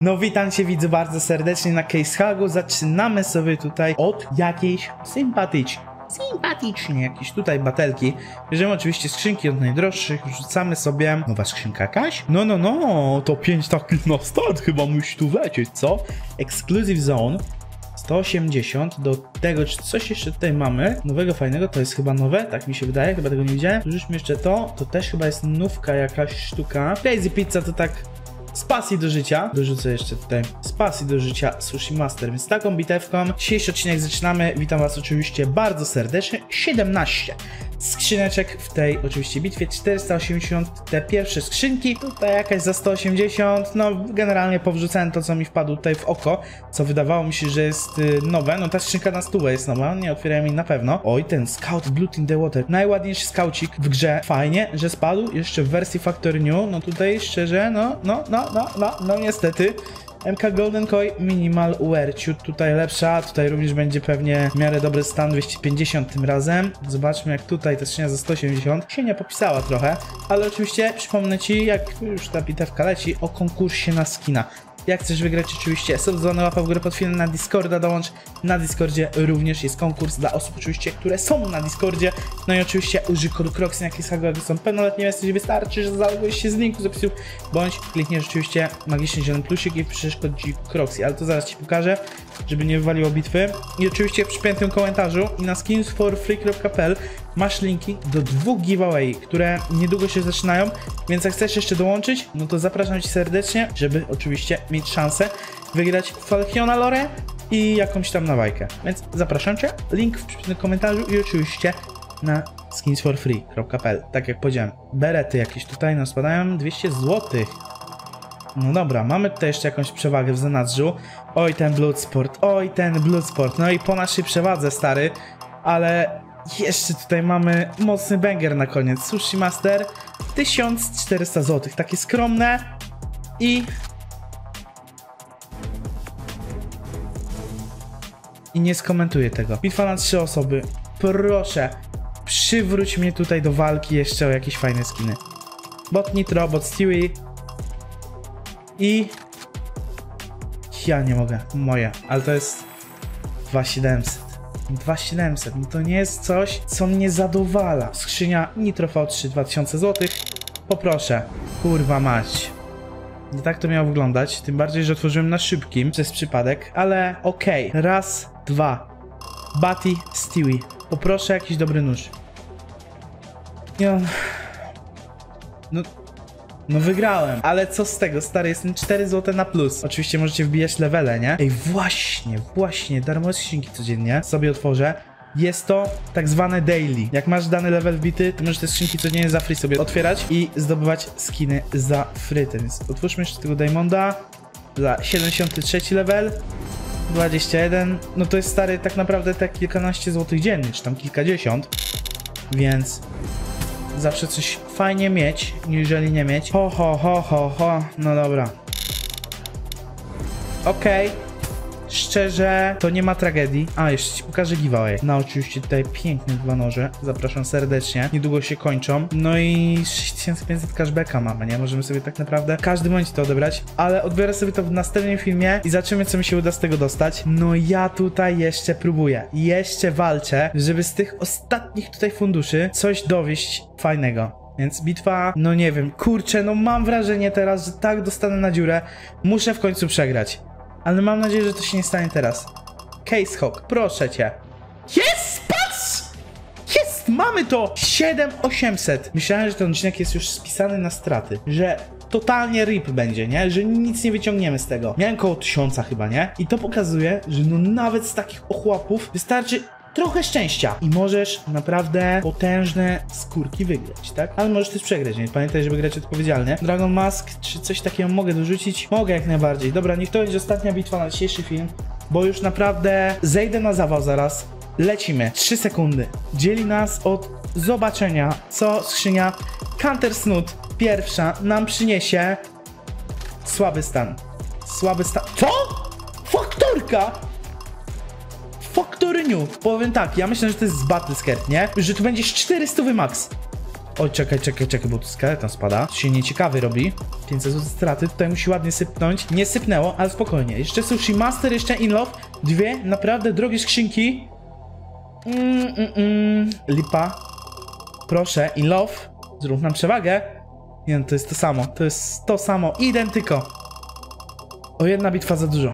No witam cię widzu bardzo serdecznie na Case Hagu. Zaczynamy sobie tutaj od jakiejś sympatycznej, sympatycznie jakieś tutaj batelki. Bierzemy oczywiście skrzynki od najdroższych, wrzucamy sobie... Nowa skrzynka jakaś? No, no, no, to 5 takich na start chyba musi tu wlecieć, co? Exclusive Zone. 180 do tego, czy coś jeszcze tutaj mamy nowego, fajnego, to jest chyba nowe, tak mi się wydaje, chyba tego nie widziałem. Rzućmy jeszcze to, to też chyba jest nówka jakaś sztuka. Crazy Pizza to tak z pasji do życia. Dorzucę jeszcze tutaj z pasji do życia Sushi Master, więc taką bitewką dzisiejszy odcinek zaczynamy. Witam Was oczywiście bardzo serdecznie. 17 skrzyneczek w tej oczywiście bitwie, 480 te pierwsze skrzynki, tutaj jakaś za 180, no generalnie powrzucałem to co mi wpadło tutaj w oko, co wydawało mi się, że jest y, nowe, no ta skrzynka na stówę jest nowa, nie otwierałem jej na pewno. Oj, ten Scout Blood in the Water, najładniejszy skaucik w grze, fajnie, że spadł, jeszcze w wersji Factory New, no tutaj szczerze, no, no, no, no, no, no niestety. MK Golden Koi Minimal Wear. Ciut tutaj lepsza, tutaj również będzie pewnie w miarę dobry stan 250 tym razem. Zobaczmy jak tutaj ta skrzynia za 180 się nie popisała trochę, ale oczywiście przypomnę Ci, jak już ta bitewka leci, o konkursie na skina. Jak chcesz wygrać oczywiście subzwany łapa w górę pod filmem na Discorda dołącz. Na Discordzie również jest konkurs dla osób oczywiście, które są na Discordzie. No i oczywiście użyj kodu CROXY na Kisago, jak są pełnoletnie jesteś, wystarczy, że zaległeś się z linku z bądź klikniesz oczywiście magiczny zielony plusik i wpiszesz kod CROXY, ale to zaraz Ci pokażę, żeby nie wywaliło bitwy. I oczywiście w przypiętym komentarzu i na skinsforfree.pl masz linki do dwóch giveaway, które niedługo się zaczynają, więc jak chcesz jeszcze dołączyć, no to zapraszam Cię serdecznie, żeby oczywiście mieć szansę wygrać Falchiona Lore i jakąś tam nawajkę. Więc zapraszam Cię, link w komentarzu i oczywiście na skinsforfree.pl. Tak jak powiedziałem, berety jakieś tutaj nam spadają 200 złotych. No dobra, mamy tutaj jeszcze jakąś przewagę w zanadrzu. Oj, ten Bloodsport, oj, ten Bloodsport. No i po naszej przewadze, stary. Ale jeszcze tutaj mamy mocny banger na koniec. Sushi Master 1400 zł. Takie skromne i... I nie skomentuję tego. Bitwa na trzy osoby. Proszę, przywróć mnie tutaj do walki jeszcze o jakieś fajne skiny. Bot Nitro, bot Stewie, i ja nie mogę, moje, ale to jest 2700. 2700, no to nie jest coś, co mnie zadowala. Skrzynia Nitro V3 2000 zł. Poproszę, kurwa mać. Nie tak to miało wyglądać, tym bardziej, że otworzyłem na szybkim przez przypadek, ale okej. Okay. Raz, dwa. Batty Stewie. Poproszę jakiś dobry nóż. I on... No, no wygrałem, ale co z tego, stary, jestem 4 zł na plus. Oczywiście możecie wbijać levele, nie? Ej, właśnie, właśnie, darmowe skrzynki codziennie sobie otworzę. Jest to tak zwane daily. Jak masz dany level wbity, to możesz te skrzynki codziennie za free sobie otwierać i zdobywać skiny za free. Więc otwórzmy jeszcze tego Diamonda za 73 level. 21, no to jest stary tak naprawdę tak kilkanaście złotych dziennie, czy tam kilkadziesiąt, więc Zawsze coś fajnie mieć, niżeli nie mieć. Ho, ho, ho, ho, ho. No dobra. Okej. Okay. Szczerze, to nie ma tragedii. A, jeszcze ci pokażę giveaway. No, oczywiście tutaj piękne dwa noże. Zapraszam serdecznie. Niedługo się kończą. No i 6500 cashbacka mamy, nie? Możemy sobie tak naprawdę w każdym momencie to odebrać. Ale odbiorę sobie to w następnym filmie i zobaczymy, co mi się uda z tego dostać. No ja tutaj jeszcze próbuję. Jeszcze walczę, żeby z tych ostatnich tutaj funduszy coś dowieść fajnego. Więc bitwa, no nie wiem, kurczę, no mam wrażenie teraz, że tak dostanę na dziurę. Muszę w końcu przegrać ale mam nadzieję, że to się nie stanie teraz. Case Hawk, proszę cię. Jest! Patrz! Jest! Mamy to! 7800. Myślałem, że ten odcinek jest już spisany na straty, że totalnie rip będzie, nie? Że nic nie wyciągniemy z tego. Miałem koło tysiąca chyba, nie? I to pokazuje, że no nawet z takich ochłapów wystarczy trochę szczęścia i możesz naprawdę potężne skórki wygrać, tak? Ale możesz też przegrać, więc pamiętaj, żeby grać odpowiedzialnie. Dragon Mask, czy coś takiego mogę dorzucić? Mogę jak najbardziej. Dobra, niech to będzie ostatnia bitwa na dzisiejszy film, bo już naprawdę zejdę na zawał zaraz. Lecimy. 3 sekundy. Dzieli nas od zobaczenia, co skrzynia Counter Snoot pierwsza nam przyniesie. Słaby stan. Słaby stan. Co? Faktorka! Factory New. Powiem tak, ja myślę, że to jest z Battle Skirt, nie? Że tu będziesz 400 max. Oj, czekaj, czekaj, czekaj, bo tu skeleton spada. To się nieciekawy robi. 500 zł straty, tutaj musi ładnie sypnąć. Nie sypnęło, ale spokojnie. Jeszcze Sushi Master, jeszcze Inlove. Dwie naprawdę drogie skrzynki. Mm, mm, mm. Lipa. Proszę, Inlove. Zrób nam przewagę. Nie no, to jest to samo. To jest to samo. Identyko. O jedna bitwa za dużo.